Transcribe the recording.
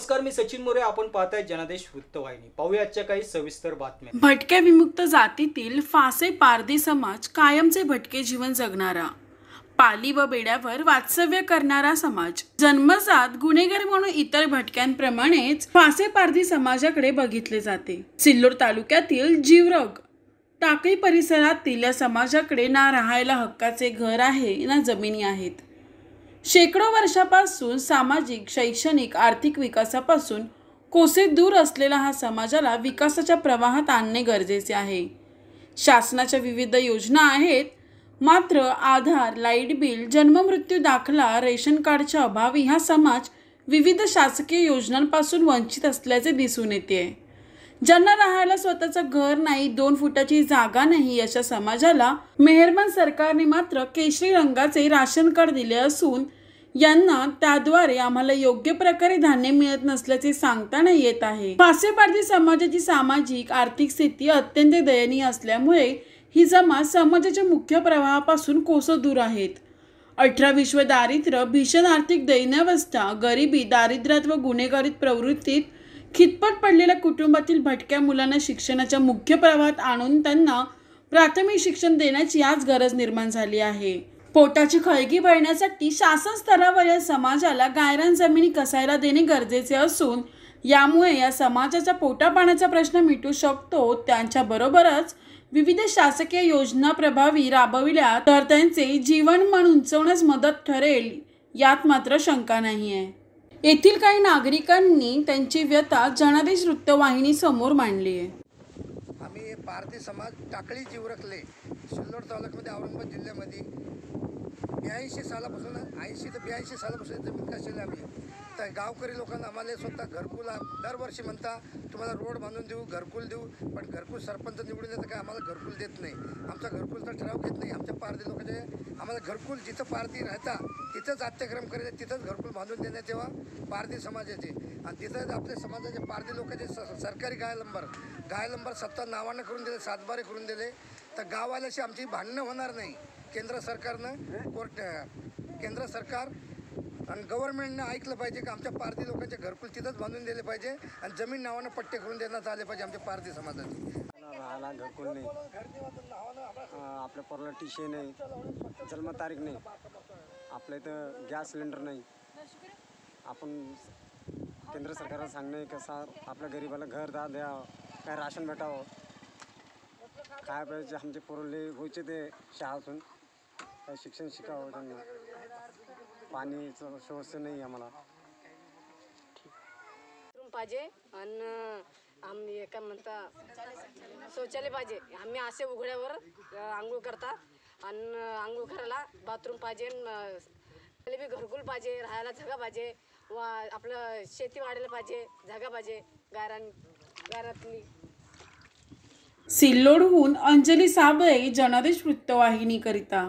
नमस्कार मी सचिन मोरे. आपण पाहताय जनादेश वृत्तवाहिनी. पाहूया आजच्या काही सविस्तर बातम्या. भटक्या विमुक्त जातीतील फासे पारधी समाज कायमचे भटके जीवन जगणारा. पाली व बेड्यावर वास्तव्य करणारा समाज. जन्मजात गुन्हेगार म्हणून इतर भटक्यांप्रमाणेच फासे पारधी समाजाकडे बघितले जाते. सिल्लोड तालुक्यातील जीवरग टाकळी परिसरातील या समाजाकडे ना राहायला हक्काचे घर आहे ना जमिनी आहेत. शेकडो वर्षापासून सामाजिक शैक्षणिक आर्थिक विकासापासून कोसे दूर असलेला हा समाजाला विकासाच्या प्रवाहात आणणे गरजेचे आहे. शासनाच्या विविध योजना आहेत. मात्र आधार लाइट बिल जन्ममृत्यू दाखला रेशन कार्डच्या अभावी हा समाज विविध शासकीय योजनांपासून वंचित असल्याचे दिसून येते. ज्यांना राहायला स्वतःचं घर नाही दोन फुटाची जागा नाही अशा समाजाला मेहरबान सरकारने मात्र केशरी रंगाचे राशन कार्ड दिले असून यांना त्याद्वारे आम्हाला योग्य प्रकारे धान्य मिळत नसल्याचे सांगताना येत आहे. फासेपारधी समाजाची सामाजिक आर्थिक स्थिती अत्यंत दयनीय असल्यामुळे ही जमा समाजाच्या मुख्य प्रवाहापासून कोस दूर आहेत? अठरा विश्व दारिद्र्य भीषण आर्थिक दैन्यावस्था गरिबी दारिद्र्यात व गुन्हेगारीत प्रवृत्तीत खितपट पडलेल्या कुटुंबातील भटक्या मुलांना शिक्षणाच्या मुख्य प्रवाहात आणून त्यांना प्राथमिक शिक्षण देण्याची आज गरज निर्माण झाली आहे. पोटाची खळगी भरण्यासाठी शासन स्तरावर या समाजाला गायरान जमिनी कसायला देणे गरजेचे असून यामुळे या समाजाचा पोटापाण्याचा प्रश्न मिटू शकतो. त्यांच्याबरोबरच विविध शासकीय योजना प्रभावी राबविल्या तर त्यांचे जीवनमान उंचवण्यास मदत ठरेल यात मात्र शंका नाही आहे येथील काही नागरिकांनी त्यांची व्यथा जनादेश वृत्तवाहिनी समोर मांडली आहे. आम्ही पारधी समाज टाकळी जीवरकले सिल्लोड तालुक्यामध्ये औरंगाबाद जिल्ह्यामध्ये ब्याऐंशी सालापासून ऐंशी ते ब्याऐंशी सालापासून जमीन कसलेली आम्ही. तर गावकरी लोकांना आम्हाला स्वतः घरकुल दरवर्षी म्हणता तुम्हाला रोड बांधून देऊ घरकुल देऊ पण घरकुल सरपंच निवडून येतं काय आम्हाला घरकुल देत नाही. आमचा घरकुलचा ठराव घेत नाही. आमच्या पारधी लोकांचे आम्हाला घरकुल जिथं पारधी राहता तिथंच अत्याक्रम करायचे तिथंच घरकुल बांधून देण्यात तेव्हा पारधी समाजाचे. आणि तिथं आपल्या समाजाचे पारधी लोकांचे स- सरकारी गाय नंबर गाय नंबर सत्ता नावानं करून दिले सातबारे करून दिले तर गाववाल्याशी आमची भांडणं होणार नाही. केंद्र सरकारनं कोर्ट केंद्र सरकार आणि गव्हर्नमेंटनं ऐकलं पाहिजे की आमच्या पारधी लोकांचे घरकुल तिथंच बांधून दिले पाहिजे आणि जमीन नावानं पट्टे करून देण्यात आले पाहिजे आमच्या पारधी समाजाचे. राहायला घरकुल नाही. आपल्या पोराला टीशे नाही जन्मतारीख नाही. आपल्या इथं गॅस सिलेंडर नाही. आपण केंद्र सरकारला सांगणे कसं आपल्या गरिबाला घर दा द्या काय राशन भेटावं. काय पाहिजे आमचे पोरले व्हायचे ते शाळातून. काय शिक्षण शिकावं त्यांना. पाणीचं सोर्स नाही आम्हाला. बाथरूम पाहिजे आणि आम्ही काय म्हणता शौचालय पाहिजे. आम्ही असे उघड्यावर आंघोळ करता. आणि आंघोळ करायला बाथरूम पाहिजे बी घरकुल पाहिजे राहायला जागा पाहिजे. व आपलं शेती वाढायला पाहिजे जागा पाहिजे. गायरान गायरातली सिल्लोडहून अंजली साबळे जनादेश वृत्तवाहिनीकरिता.